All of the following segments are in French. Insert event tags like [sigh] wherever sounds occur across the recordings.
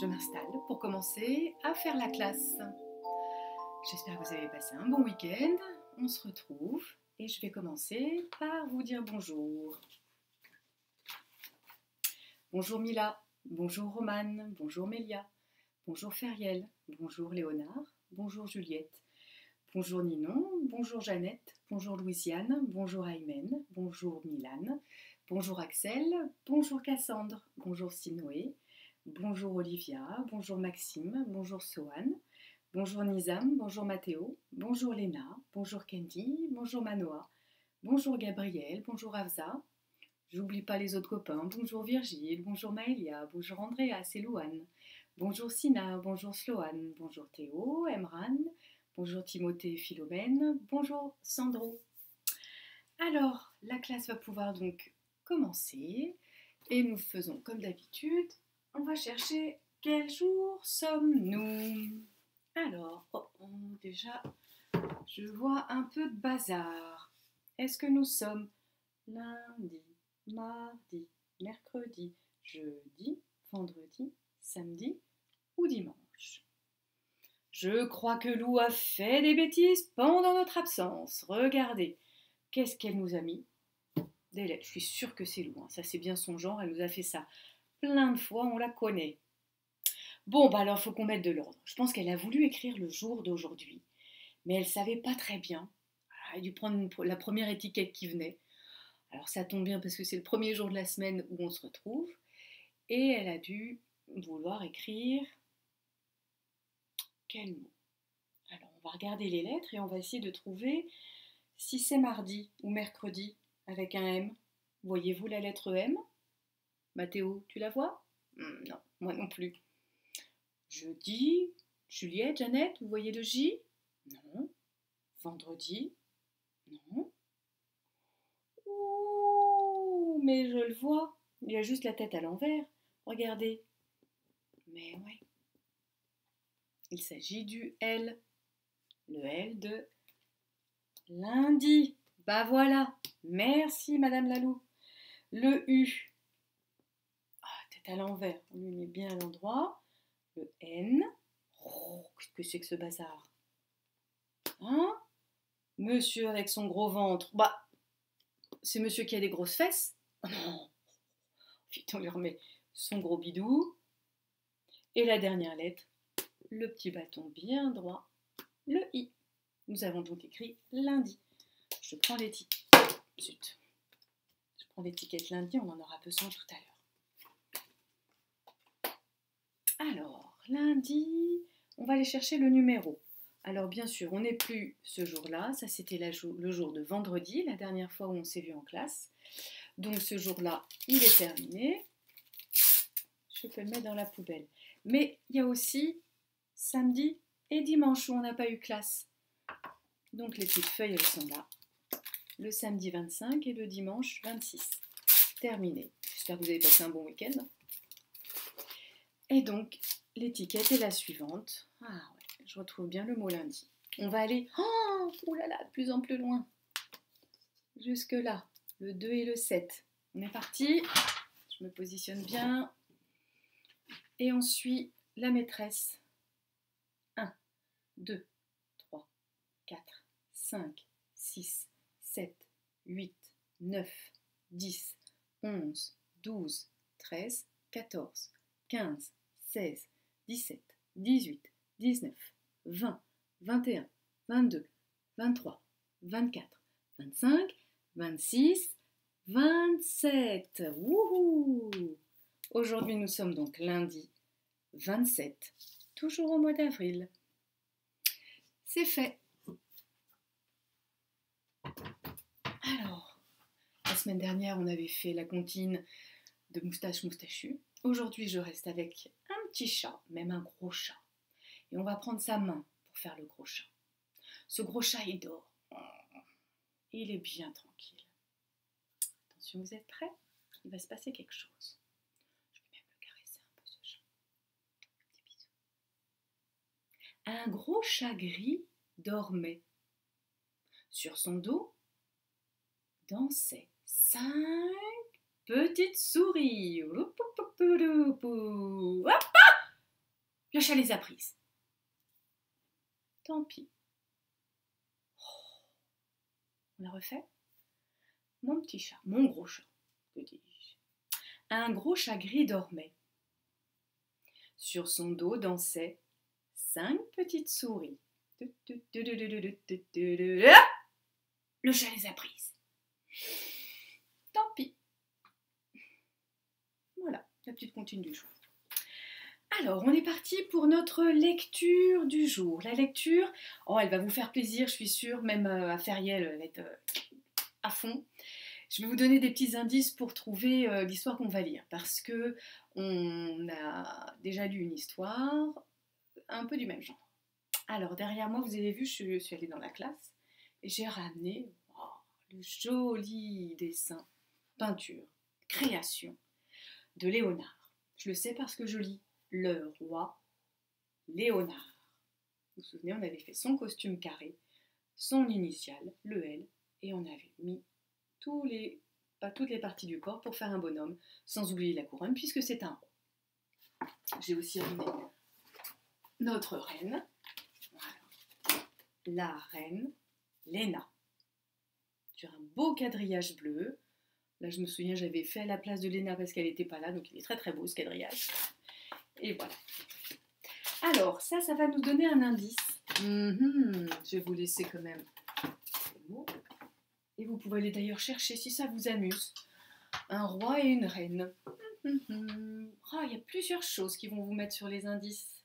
je m'installe pour commencer à faire la classe. J'espère que vous avez passé un bon week-end. On se retrouve et je vais commencer par vous dire bonjour. Bonjour Mila, bonjour Romane, bonjour Mélia, bonjour Feriel, bonjour Léonard, bonjour Juliette, bonjour Ninon, bonjour Jeannette, bonjour Louisiane, bonjour Aymen, bonjour Milan, bonjour Axel, bonjour Cassandre, bonjour Sinoé, bonjour Olivia, bonjour Maxime, bonjour Sohan, bonjour Nizam, bonjour Mathéo, bonjour Léna, bonjour Candy, bonjour Manoa, bonjour Gabriel, bonjour Avza, j'oublie pas les autres copains, bonjour Virgile, bonjour Maëlia, bonjour Andreas et Louane, bonjour Sina, bonjour Sloane, bonjour Théo, Emran, bonjour Timothée Philomène, bonjour Sandro. Alors, la classe va pouvoir donc commencer et nous faisons comme d'habitude on va chercher quel jour sommes-nous? Alors, oh, oh, déjà, je vois un peu de bazar. Est-ce que nous sommes lundi, mardi, mercredi, jeudi, vendredi, samedi ou dimanche? Je crois que Lou a fait des bêtises pendant notre absence. Regardez, qu'est-ce qu'elle nous a mis? Des lettres. Je suis sûre que c'est Lou. Hein. Ça, c'est bien son genre. Elle nous a fait ça plein de fois, on la connaît. Bon, bah alors, il faut qu'on mette de l'ordre. Je pense qu'elle a voulu écrire le jour d'aujourd'hui, mais elle savait pas très bien. Elle a dû prendre la première étiquette qui venait. Alors, ça tombe bien parce que c'est le premier jour de la semaine où on se retrouve. Et elle a dû vouloir écrire quel mot? Alors, on va regarder les lettres et on va essayer de trouver si c'est mardi ou mercredi avec un M. Voyez-vous la lettre M? Mathéo, tu la vois? Hmm, Non, moi non plus. Jeudi, Juliette, Jeannette, vous voyez le J? Non. Vendredi? Non. Ouh, mais je le vois. Il a juste la tête à l'envers. Regardez. Mais ouais. Il s'agit du L. Le L de lundi. Bah voilà. Merci, Madame Lalou. Le U à l'envers. On lui met bien à l'endroit. Le N. Qu'est-ce que c'est que ce bazar? Hein? Monsieur avec son gros ventre. Bah, c'est monsieur qui a des grosses fesses? Oh on lui remet son gros bidou. Et la dernière lettre, le petit bâton bien droit, le I. Nous avons donc écrit lundi. Je prends l'étiquette. Je prends l'étiquette lundi, on en aura besoin tout à l'heure. Alors, lundi, on va aller chercher le numéro. Alors bien sûr, on n'est plus ce jour-là, ça c'était le jour de vendredi, la dernière fois où on s'est vu en classe. Donc ce jour-là, il est terminé. Je peux le mettre dans la poubelle. Mais il y a aussi samedi et dimanche où on n'a pas eu classe. Donc les petites feuilles, elles sont là. Le samedi 25 et le dimanche 26. Terminé. J'espère que vous avez passé un bon week-end. Et donc, l'étiquette est la suivante. Ah ouais, je retrouve bien le mot lundi. On va aller, oh, là, de plus en plus loin. Jusque là, le 2 et le 7. On est parti. Je me positionne bien. Et on suit la maîtresse. 1, 2, 3, 4, 5, 6, 7, 8, 9, 10, 11, 12, 13, 14, 15, 16, 17, 18, 19, 20, 21, 22, 23, 24, 25, 26, 27. Wouhou Aujourd'hui, nous sommes donc lundi 27, toujours au mois d'avril. C'est fait. Alors, la semaine dernière, on avait fait la comptine de moustache moustachu. Aujourd'hui, je reste avec un petit chat, même un gros chat. Et on va prendre sa main pour faire le gros chat. Ce gros chat, il dort. Il est bien tranquille. Attention, vous êtes prêts? Il va se passer quelque chose. Je vais même le caresser un peu, ce chat. Un gros chat gris dormait. Sur son dos dansaient cinq petites souris. Le chat les a prises. Tant pis. Oh. On la refait Mon petit chat, mon gros chat, que dis-je Un gros chat gris dormait. Sur son dos dansaient cinq petites souris. Le chat les a prises. Tant pis. Voilà, la petite comptine du jour. Alors, on est parti pour notre lecture du jour. La lecture, oh, elle va vous faire plaisir, je suis sûre, même euh, à Feriel, elle va être euh, à fond. Je vais vous donner des petits indices pour trouver euh, l'histoire qu'on va lire, parce que on a déjà lu une histoire un peu du même genre. Alors, derrière moi, vous avez vu, je suis allée dans la classe et j'ai ramené oh, le joli dessin, peinture, création de Léonard. Je le sais parce que je lis Le roi Léonard. Vous vous souvenez, on avait fait son costume carré, son initiale, le L, et on avait mis tous les, pas toutes les parties du corps pour faire un bonhomme, sans oublier la couronne, puisque c'est un roi. J'ai aussi ramené notre reine, la reine Léna, sur un beau quadrillage bleu. Là, je me souviens, j'avais fait la place de Léna parce qu'elle n'était pas là, donc il est très très beau ce quadrillage. Et voilà. Alors, ça, ça va nous donner un indice. Mhm, je vais vous laisser quand même Et vous pouvez aller d'ailleurs chercher si ça vous amuse. Un roi et une reine. Mhm. Ah, il y a plusieurs choses qui vont vous mettre sur les indices.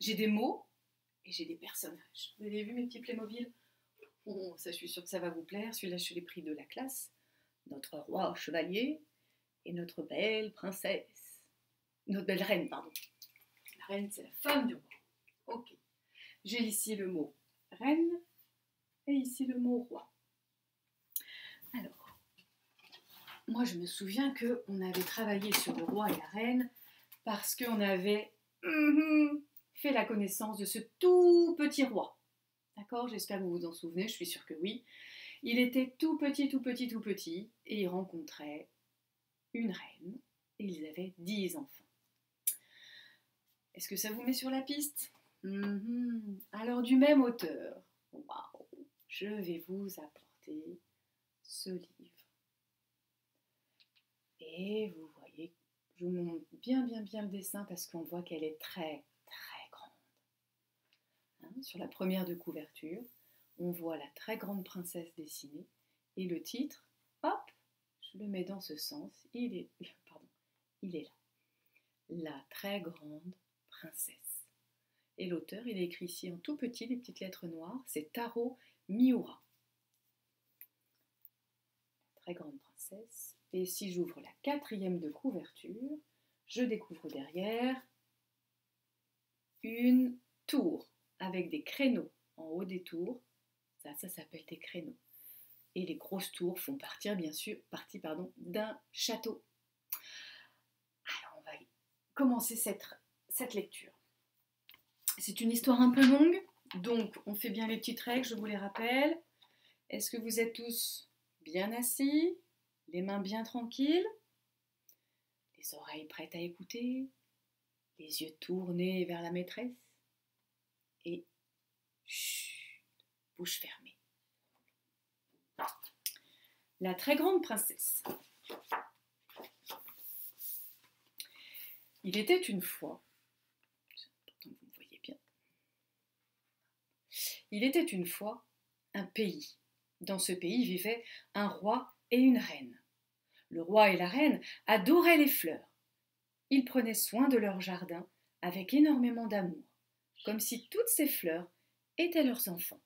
J'ai des mots et j'ai des personnages. Vous avez vu mes petits Playmobil? Oh, Ça, je suis sûre que ça va vous plaire. Celui-là, je l'ai pris de la classe. Notre roi chevalier notre belle princesse. Notre belle reine, pardon. La reine, c'est la femme du roi. Ok. J'ai ici le mot reine et ici le mot roi. Alors, moi, je me souviens qu'on avait travaillé sur le roi et la reine parce qu'on avait Mhm. fait la connaissance de ce tout petit roi. D'accord? J'espère que vous vous en souvenez, je suis sûre que oui. Il était tout petit, tout petit, tout petit, et il rencontrait une reine, et ils avaient dix enfants. Est-ce que ça vous met sur la piste? Mhm. Alors du même auteur, waouh, je vais vous apporter ce livre. Et vous je vous montre bien, bien, bien le dessin parce qu'on voit qu'elle est très, très grande. Hein, sur la première de couverture, on voit la très grande princesse dessinée et le titre, hop, je le mets dans ce sens, il est, [laughs] pardon, il est là. La très grande princesse. Et l'auteur, il écrit ici en tout petit, les petites lettres noires, c'est Taro Miura. Très grande princesse. Et si j'ouvre la quatrième de couverture, je découvre derrière une tour avec des créneaux en haut des tours. Ça, ça s'appelle des créneaux. Et les grosses tours font partir, bien sûr, partie pardon, d'un château. Alors, on va commencer cette, lecture. C'est une histoire un peu longue, donc on fait bien les petites règles, je vous les rappelle. Est-ce que vous êtes tous bien assis les mains bien tranquilles, les oreilles prêtes à écouter, les yeux tournés vers la maîtresse et bouche fermée. La très grande princesse. Il était une fois, vous me voyez bien, il était une fois un pays. Dans ce pays vivait un roi et une reine. Le roi et la reine adoraient les fleurs. Ils prenaient soin de leur jardin avec énormément d'amour, comme si toutes ces fleurs étaient leurs enfants.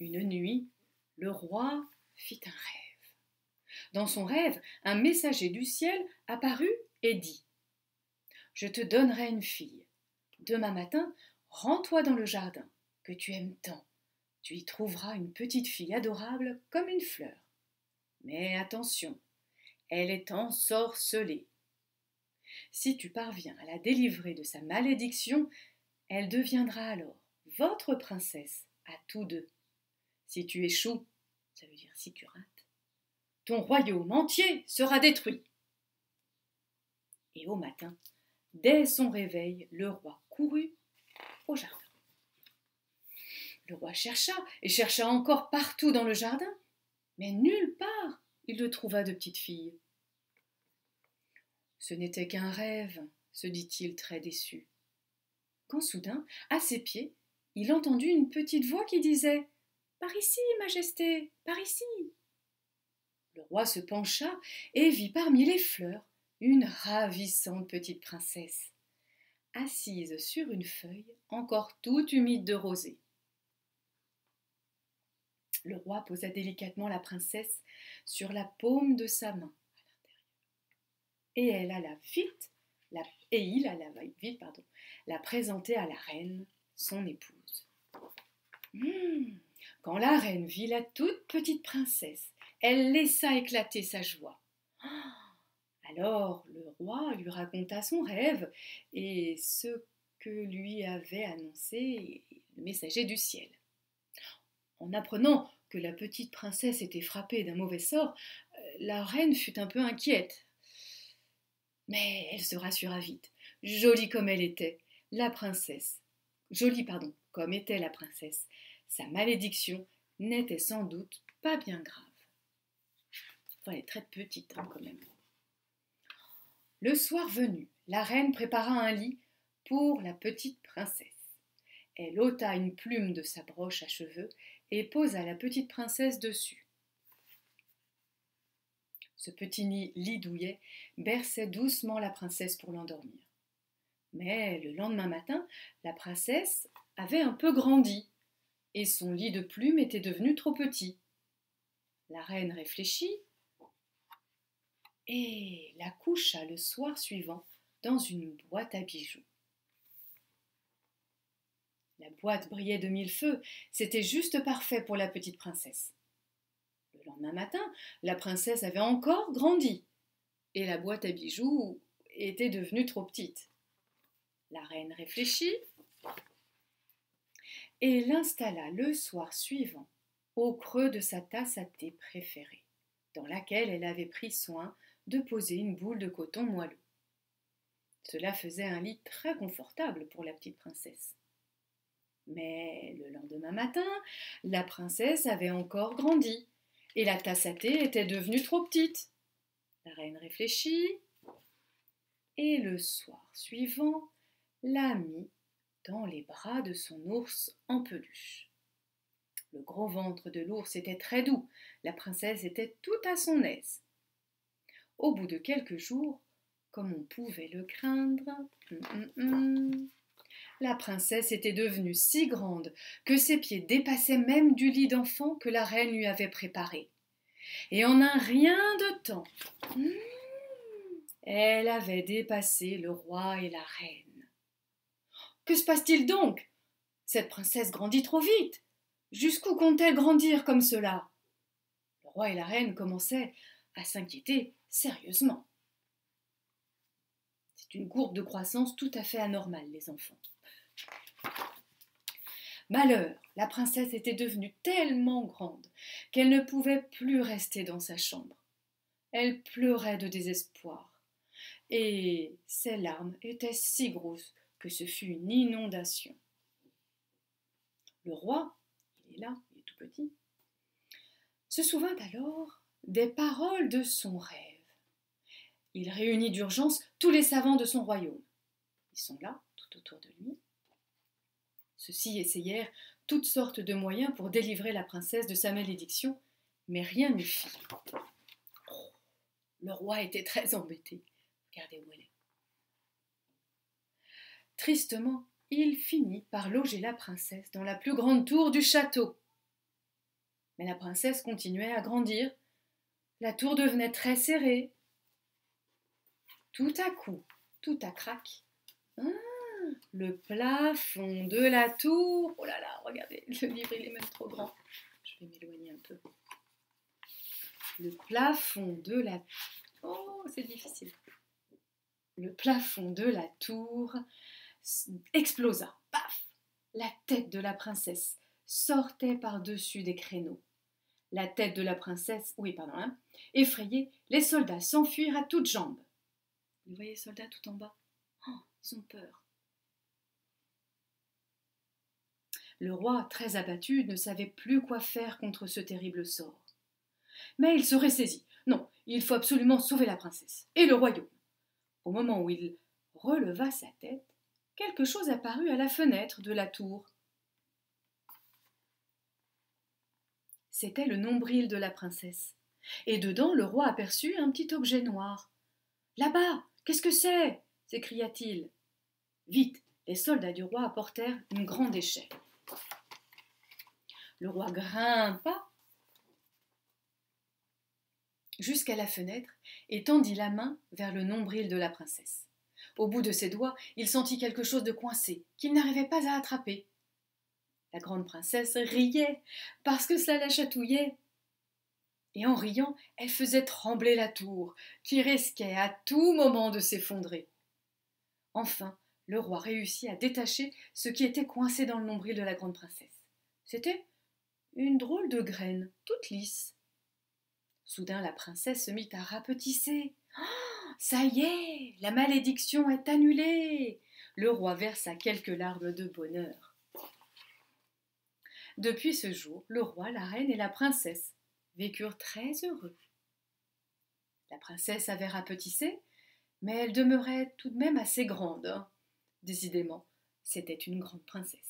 Une nuit, le roi fit un rêve. Dans son rêve, un messager du ciel apparut et dit Je te donnerai une fille. Demain matin, rends-toi dans le jardin que tu aimes tant tu y trouveras une petite fille adorable comme une fleur. Mais attention, elle est ensorcelée. Si tu parviens à la délivrer de sa malédiction, elle deviendra alors votre princesse à tous deux. Si tu échoues, ça veut dire si tu rates, ton royaume entier sera détruit. Et au matin, dès son réveil, le roi courut au jardin. Le roi chercha et chercha encore partout dans le jardin, mais nulle part il ne trouva de petite fille. Ce n'était qu'un rêve, se dit-il très déçu. Quand soudain, à ses pieds, il entendit une petite voix qui disait Par ici, Majesté, par ici. Le roi se pencha et vit parmi les fleurs une ravissante petite princesse, assise sur une feuille encore toute humide de rosée. Le roi posa délicatement la princesse sur la paume de sa main. Et elle alla vite, et il alla vite, pardon, la présenter à la reine, son épouse. Hmm, quand la reine vit la toute petite princesse, elle laissa éclater sa joie. [gasps] Alors le roi lui raconta son rêve et ce que lui avait annoncé le messager du ciel. En apprenant que la petite princesse était frappée d'un mauvais sort, euh, la reine fut un peu inquiète. Mais elle se rassura vite. Jolie comme elle était, la princesse, jolie pardon, comme était la princesse, sa malédiction n'était sans doute pas bien grave. elle est très petite hein, quand même. Le soir venu, la reine prépara un lit pour la petite princesse. Elle ôta une plume de sa broche à cheveux et posa la petite princesse dessus. Ce petit lit douillet berçait doucement la princesse pour l'endormir. Mais le lendemain matin, la princesse avait un peu grandi, et son lit de plumes était devenu trop petit. La reine réfléchit et la coucha le soir suivant dans une boîte à bijoux. La boîte brillait de mille feux, c'était juste parfait pour la petite princesse. Le lendemain matin, la princesse avait encore grandi, et la boîte à bijoux était devenue trop petite. La reine réfléchit et l'installa le soir suivant au creux de sa tasse à thé préférée, dans laquelle elle avait pris soin de poser une boule de coton moelleux. Cela faisait un lit très confortable pour la petite princesse. Mais le lendemain matin, la princesse avait encore grandi, et la tasse à thé était devenue trop petite. La reine réfléchit, et le soir suivant, la mit dans les bras de son ours en peluche. Le gros ventre de l'ours était très doux, la princesse était tout à son aise. Au bout de quelques jours, comme on pouvait le craindre, hum, hum, hum, la princesse était devenue si grande que ses pieds dépassaient même du lit d'enfant que la reine lui avait préparé. Et en un rien de temps, elle avait dépassé le roi et la reine. Que se passe-t-il donc? Cette princesse grandit trop vite. Jusqu'où compte-t-elle grandir comme cela? Le roi et la reine commençaient à s'inquiéter sérieusement. C'est une courbe de croissance tout à fait anormale, les enfants. Malheur, la princesse était devenue tellement grande qu'elle ne pouvait plus rester dans sa chambre. Elle pleurait de désespoir, et ses larmes étaient si grosses que ce fut une inondation. Le roi, il est là, il est tout petit, se souvint alors des paroles de son rêve. Il réunit d'urgence tous les savants de son royaume. Ils sont là, tout autour de lui. Ceux-ci essayèrent toutes sortes de moyens pour délivrer la princesse de sa malédiction, mais rien ne fit. Oh, le roi était très embêté. Regardez où elle est. Tristement, il finit par loger la princesse dans la plus grande tour du château. Mais la princesse continuait à grandir. La tour devenait très serrée. Tout à coup, tout à craque. Ah, le plafond de la tour. Oh là là, regardez, le livre il est même trop grand. Je vais m'éloigner un peu. Le plafond de la Oh, c'est difficile. Le plafond de la tour explosa. Paf La tête de la princesse sortait par-dessus des créneaux. la tête de la princesse, oui, pardon, hein, effrayés, les soldats s'enfuirent à toutes jambes. Vous voyez les soldats tout en bas oh, Ils ont peur. Le roi, très abattu, ne savait plus quoi faire contre ce terrible sort. Mais il se ressaisit. Non, il faut absolument sauver la princesse et le royaume. Au moment où il releva sa tête, quelque chose apparut à la fenêtre de la tour. C'était le nombril de la princesse. Et dedans, le roi aperçut un petit objet noir. Là-bas, qu'est-ce que c'est? s'écria-t-il. Vite, les soldats du roi apportèrent une grande échelle. Le roi grimpa jusqu'à la fenêtre et tendit la main vers le nombril de la princesse. Au bout de ses doigts, il sentit quelque chose de coincé qu'il n'arrivait pas à attraper. La grande princesse riait parce que cela la chatouillait. Et en riant, elle faisait trembler la tour, qui risquait à tout moment de s'effondrer. Enfin, le roi réussit à détacher ce qui était coincé dans le nombril de la grande princesse. C'était une drôle de graine, toute lisse. Soudain la princesse se mit à rapetisser. Oh, ça y est, la malédiction est annulée. Le roi versa quelques larmes de bonheur. Depuis ce jour, le roi, la reine et la princesse vécurent très heureux. La princesse avait rapetissé, mais elle demeurait tout de même assez grande. Hein. Décidément, c'était une grande princesse.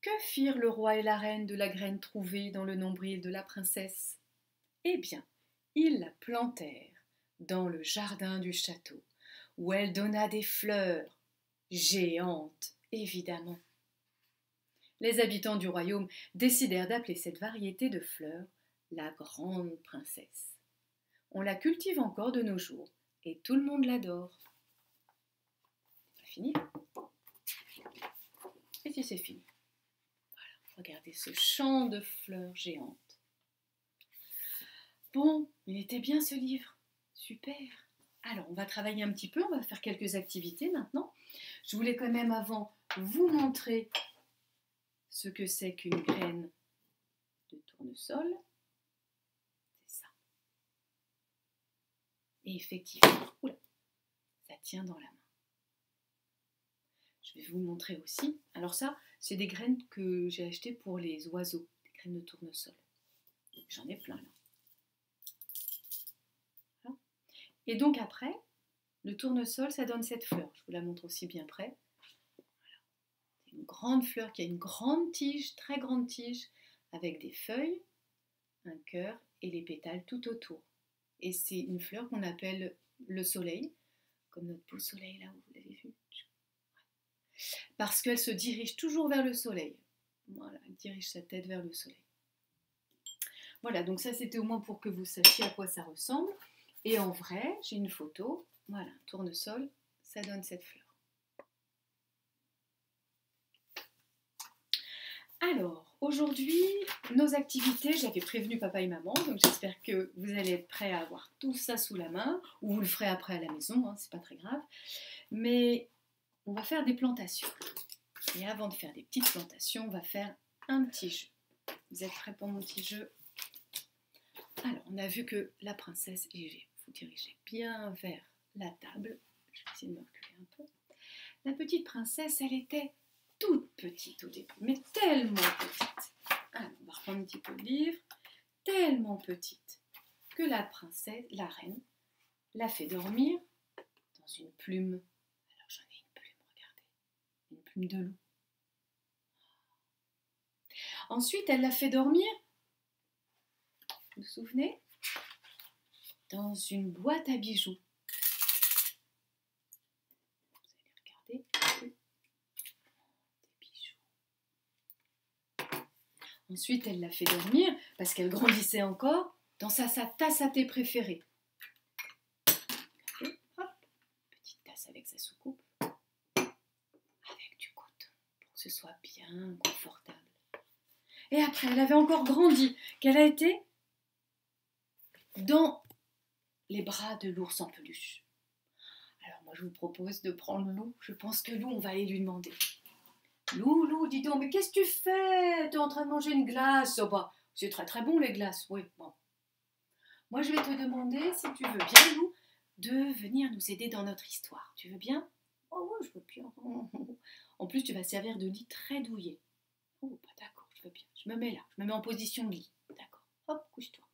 Que firent le roi et la reine de la graine trouvée dans le nombril de la princesse? Eh bien, ils la plantèrent dans le jardin du château, où elle donna des fleurs, géantes évidemment. Les habitants du royaume décidèrent d'appeler cette variété de fleurs la grande princesse. On la cultive encore de nos jours et tout le monde l'adore. Fini? Et si c'est fini? Regardez ce champ de fleurs géantes. Bon, il était bien ce livre. Super. Alors, on va travailler un petit peu, on va faire quelques activités maintenant. Je voulais quand même avant vous montrer ce que c'est qu'une graine de tournesol. C'est ça. Et effectivement, ça tient dans la main. Je vais vous montrer aussi. Alors ça, c'est des graines que j'ai achetées pour les oiseaux, des graines de tournesol. J'en ai plein là. Et donc après, le tournesol, ça donne cette fleur. Je vous la montre aussi bien près. C'est une grande fleur qui a une grande tige, très grande tige, avec des feuilles, un cœur et les pétales tout autour. Et c'est une fleur qu'on appelle le soleil, comme notre beau soleil là, vous l'avez vu parce qu'elle se dirige toujours vers le soleil. Voilà, elle dirige sa tête vers le soleil. Voilà, donc ça c'était au moins pour que vous sachiez à quoi ça ressemble. Et en vrai, j'ai une photo. Voilà, tournesol, ça donne cette fleur. Alors, aujourd'hui, nos activités, j'avais prévenu papa et maman, donc j'espère que vous allez être prêts à avoir tout ça sous la main, ou vous le ferez après à la maison, hein, c'est pas très grave. Mais on va faire des plantations. Et avant de faire des petites plantations, on va faire un petit jeu. Vous êtes prêts pour mon petit jeu? Alors, on a vu que la princesse, je vais vous diriger bien vers la table. Je vais essayer de me reculer un peu. La petite princesse, elle était toute petite au début, mais tellement petite. Alors, on va reprendre un petit peu le livre. Tellement petite que la princesse, la reine, l'a fait dormir dans une plume de loup. Ensuite, elle l'a fait dormir, vous vous souvenez, dans une boîte à bijoux. Vous allez regarder. Des bijoux. Ensuite, elle l'a fait dormir, parce qu'elle grandissait encore, dans sa, sa tasse à thé préférée. petite tasse avec sa soucoupe soit bien confortable. Et après, elle avait encore grandi, qu'elle a été dans les bras de l'ours en peluche. Alors moi, je vous propose de prendre Lou. Je pense que Lou, on va aller lui demander. Lou, Lou, dis donc, mais qu'est-ce que tu fais? Tu es en train de manger une glace? Oh, bah, C'est très très bon les glaces, oui, bon. Moi, je vais te demander, si tu veux bien, Lou, de venir nous aider dans notre histoire. Tu veux bien? Oh, oui, je veux bien. [laughs] En plus, tu vas servir de lit très douillet. Oh, bah, d'accord, je veux bien. Je me mets là, je me mets en position de lit. D'accord. Hop, couche-toi.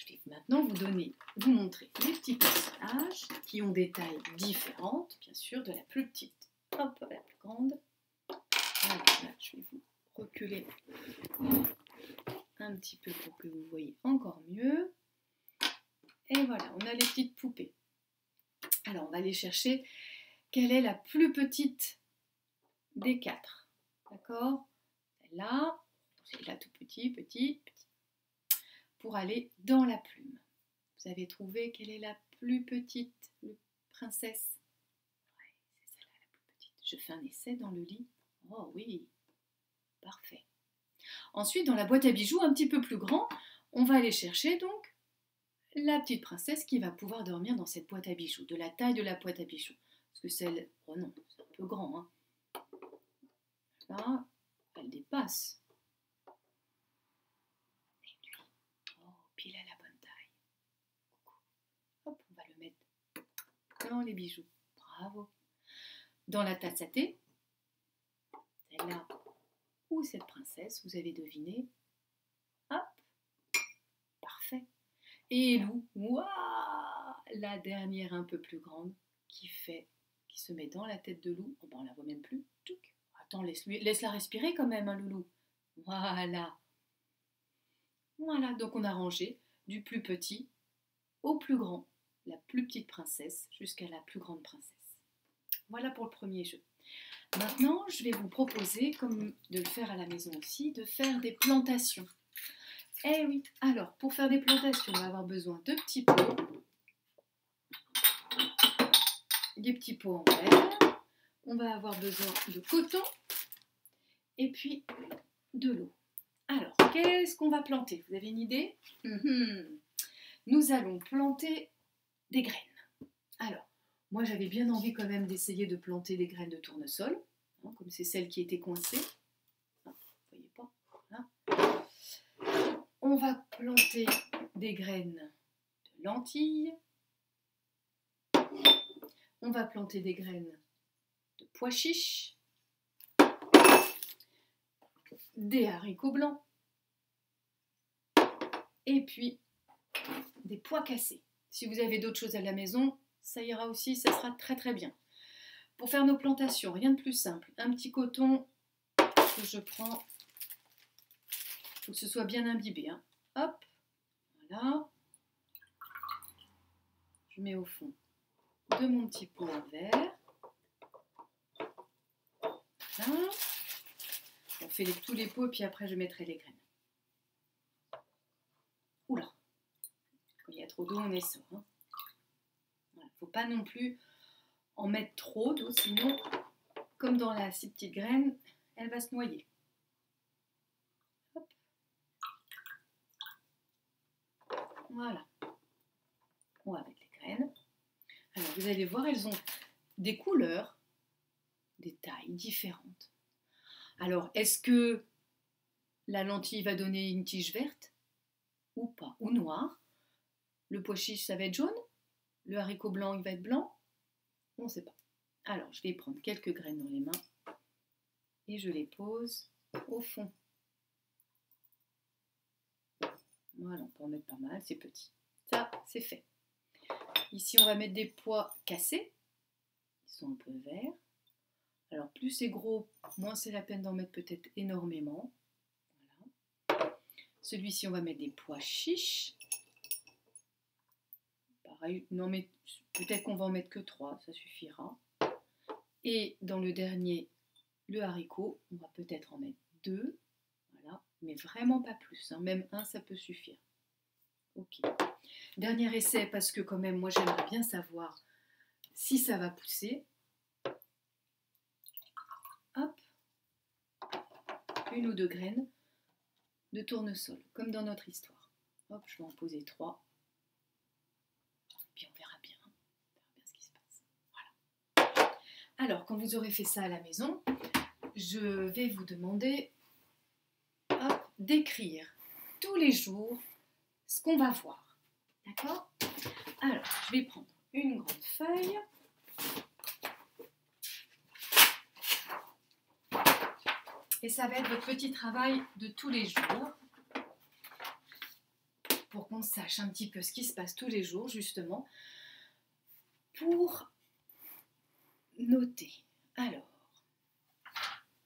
Je vais maintenant vous donner, vous montrer les petits personnages qui ont des tailles différentes, bien sûr, de la plus petite hop, à la plus grande. Voilà, je vais vous reculer un petit peu pour que vous voyez encore mieux. Et voilà, on a les petites poupées. Alors, on va aller chercher quelle est la plus petite des quatre. D'accord? Celle-là, c'est là tout petit, petit, petit. Pour aller dans la plume. Vous avez trouvé quelle est la plus petite princesse ouais, c'est celle-là la plus petite. Je fais un essai dans le lit. Oh oui, parfait. Ensuite, dans la boîte à bijoux, un petit peu plus grand, on va aller chercher donc la petite princesse qui va pouvoir dormir dans cette boîte à bijoux, de la taille de la boîte à bijoux. Parce que celle, oh non, c'est un peu grand. Hein. Là, elle dépasse. Et puis, oh, pile à la bonne taille. Hop, on va le mettre les bijoux. Bravo. Dans la tasse à thé, celle-là, ou cette princesse, vous avez deviné. Hop, parfait. Et Lou, waouh, la dernière un peu plus grande, qui fait, qui se met dans la tête de Lou. Oh ben, on la voit même plus. Attends, laisse-la respirer quand même, hein, Loulou. Voilà. Voilà, donc on a rangé du plus petit au plus grand, la plus petite princesse jusqu'à la plus grande princesse. Voilà pour le premier jeu. Maintenant, je vais vous proposer, comme de le faire à la maison aussi, de faire des plantations. Eh oui, alors pour faire des plantations, on va avoir besoin de petits pots, des petits pots en verre, on va avoir besoin de coton et puis de l'eau. Alors, qu'est-ce qu'on va planter? Vous avez une idée? Mhm. Nous allons planter des graines. Alors, moi j'avais bien envie quand même d'essayer de planter des graines de tournesol, hein, comme c'est celle qui était coincée. Voyez pas on va planter des graines de lentilles. On va planter des graines de pois chiches, des haricots blancs et puis des pois cassés. Si vous avez d'autres choses à la maison, ça ira aussi, ça sera très très bien. Pour faire nos plantations, rien de plus simple. Un petit coton que je prends faut que ce soit bien imbibé. Hein. Hop, voilà. Je mets au fond de mon petit pot en verre. Voilà. On fait tous les pots et puis après je mettrai les graines. Oula, quand il y a trop d'eau, on est. Il ne faut pas non plus en mettre trop d'eau, sinon, comme dans la si petite graine, elle va se noyer. Voilà. On va mettre les graines. Alors vous allez voir, elles ont des couleurs, des tailles différentes. Alors, est-ce que la lentille va donner une tige verte ou pas Ou noire? Le pois chiche, ça va être jaune Le haricot blanc, il va être blanc On ne sait pas. Alors, je vais prendre quelques graines dans les mains et je les pose au fond Voilà, on peut en mettre pas mal, c'est petit. Ça, c'est fait. Ici, on va mettre des pois cassés. Ils sont un peu verts. Alors, plus c'est gros, moins c'est la peine d'en mettre peut-être énormément. Voilà. Celui-ci, on va mettre des pois chiches. Peut-être qu'on va en mettre que trois, ça suffira. Et dans le dernier, le haricot, on va peut-être en mettre deux mais vraiment pas plus. Hein. Même un, ça peut suffire. Ok. Dernier essai, parce que quand même, moi, j'aimerais bien savoir si ça va pousser. Hop. Une ou deux graines de tournesol, comme dans notre histoire. Hop, je vais en poser trois. Puis on verra bien. On verra bien ce qui se passe. Voilà. Alors, quand vous aurez fait ça à la maison, je vais vous demander d'écrire tous les jours ce qu'on va voir. D'accord? Alors, je vais prendre une grande feuille. Et ça va être votre petit travail de tous les jours pour qu'on sache un petit peu ce qui se passe tous les jours, justement, pour noter. Alors,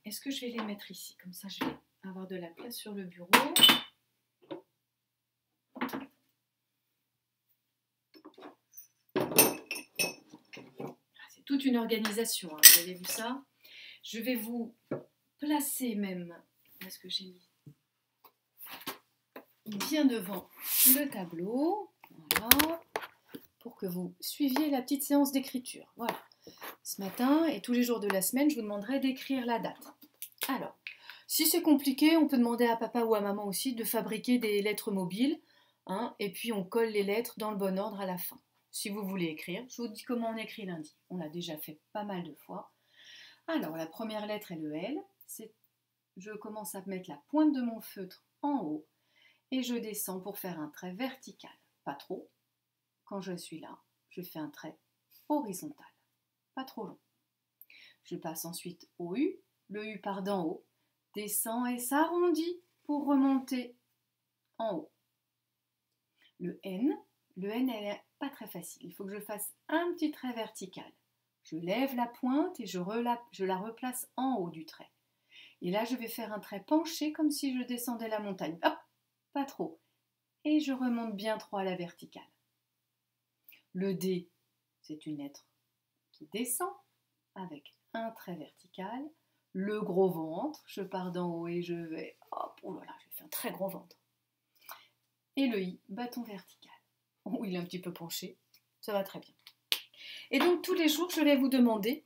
est-ce que je vais les mettre ici? Comme ça, je vais avoir de la place sur le bureau. Ah, c'est toute une organisation, hein, vous avez vu ça Je vais vous placer même, est-ce que j'ai mis bien devant le tableau, voilà, pour que vous suiviez la petite séance d'écriture. Voilà. Ce matin et tous les jours de la semaine, je vous demanderai d'écrire la date. Alors, si c'est compliqué, on peut demander à papa ou à maman aussi de fabriquer des lettres mobiles, hein, et puis on colle les lettres dans le bon ordre à la fin. Si vous voulez écrire, je vous dis comment on écrit lundi. On l'a déjà fait pas mal de fois. Alors, la première lettre est le L. Je commence à mettre la pointe de mon feutre en haut et je descends pour faire un trait vertical. Pas trop. Quand je suis là, je fais un trait horizontal. Pas trop long. Je passe ensuite au U. Le U part d'en haut, descend et s'arrondit pour remonter en haut. Le N, le N, n'est pas très facile. Il faut que je fasse un petit trait vertical. Je lève la pointe et je, je la replace en haut du trait. Et là, je vais faire un trait penché comme si je descendais la montagne. Hop, pas trop. Et je remonte bien trop à la verticale. Le D, c'est une lettre qui descend avec un trait vertical. Le gros ventre, je pars d'en haut et je vais, oh là là, je fais un très gros ventre. Et le I, bâton vertical. Oh, il est un petit peu penché, ça va très bien. Et donc tous les jours, je vais vous demander,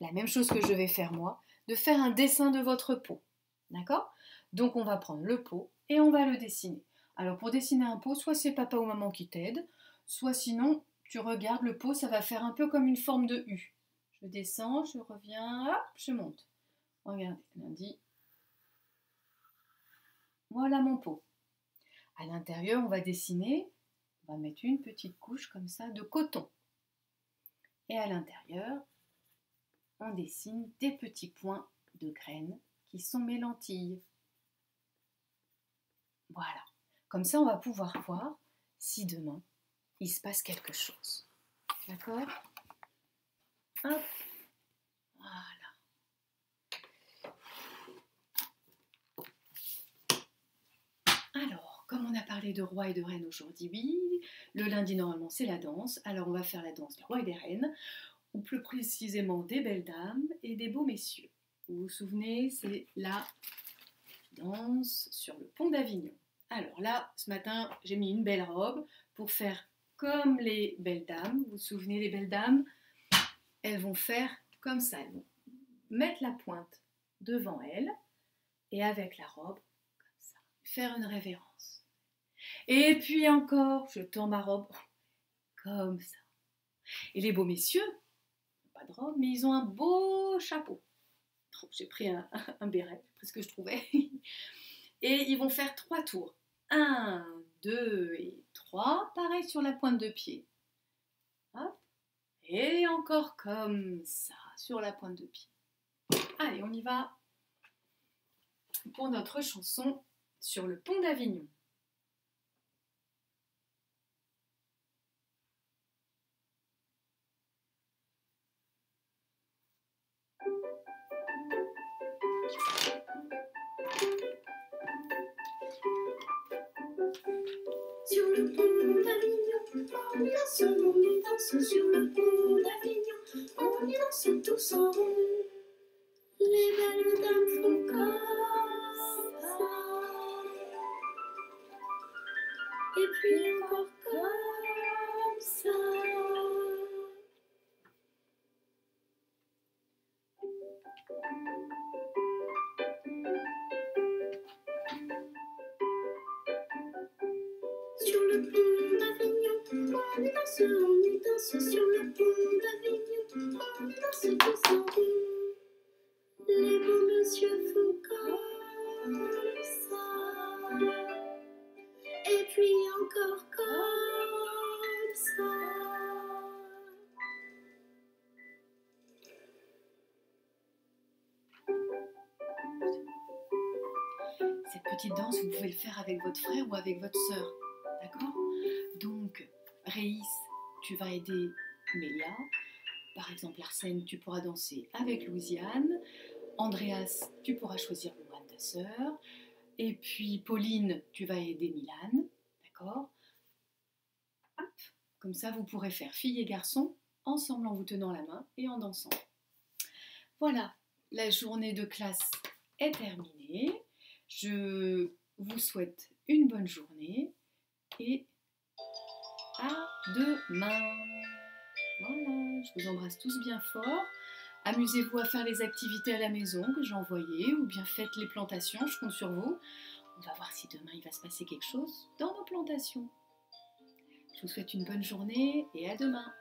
la même chose que je vais faire moi, de faire un dessin de votre pot. D'accord? Donc on va prendre le pot et on va le dessiner. Alors pour dessiner un pot, soit c'est papa ou maman qui t'aide, soit sinon tu regardes le pot, ça va faire un peu comme une forme de U. Je descends, je reviens, hop, je monte. Regardez, lundi. Voilà mon pot. À l'intérieur, on va dessiner, on va mettre une petite couche comme ça de coton. Et à l'intérieur, on dessine des petits points de graines qui sont mes lentilles. Voilà. Comme ça, on va pouvoir voir si demain, il se passe quelque chose. D'accord? Hop. Voilà. Alors, comme on a parlé de roi et de reine aujourd'hui, le lundi normalement c'est la danse. Alors on va faire la danse des rois et des reines ou plus précisément des belles dames et des beaux messieurs. Vous vous souvenez, c'est la danse sur le pont d'Avignon. Alors là, ce matin, j'ai mis une belle robe pour faire comme les belles dames. Vous vous souvenez des belles dames Elles vont faire comme ça. Elles vont mettre la pointe devant elles et avec la robe, comme ça, faire une révérence. Et puis encore, je tends ma robe [laughs] comme ça. Et les beaux messieurs, de robe, mais ils ont un beau chapeau. J'ai pris un, [laughs] béret, ce que je trouvais. [laughs] Et ils vont faire trois tours. Un, deux et trois. Pareil sur la pointe de pied. Et encore comme ça, sur la pointe de pied. Allez, on y va pour notre chanson sur le pont d'Avignon. Le pont d'Avignon, on y danse, on y danse sur le pont d'Avignon, on y danse tous en rond. Cette petite danse, vous pouvez le faire avec votre frère ou avec votre sœur. D'accord? Donc, Réis, tu vas aider Mélia. Par exemple, Arsène, tu pourras danser avec Louisiane. Andreas, tu pourras choisir Louane, ta sœur. Et puis, Pauline, tu vas aider Milan. D'accord? Comme ça, vous pourrez faire fille et garçon ensemble en vous tenant la main et en dansant. Voilà, la journée de classe est terminée. Je vous souhaite une bonne journée et à demain. Voilà, je vous embrasse tous bien fort. Amusez-vous à faire les activités à la maison que j'ai envoyées ou bien faites les plantations, je compte sur vous. On va voir si demain il va se passer quelque chose dans nos plantations. Je vous souhaite une bonne journée et à demain.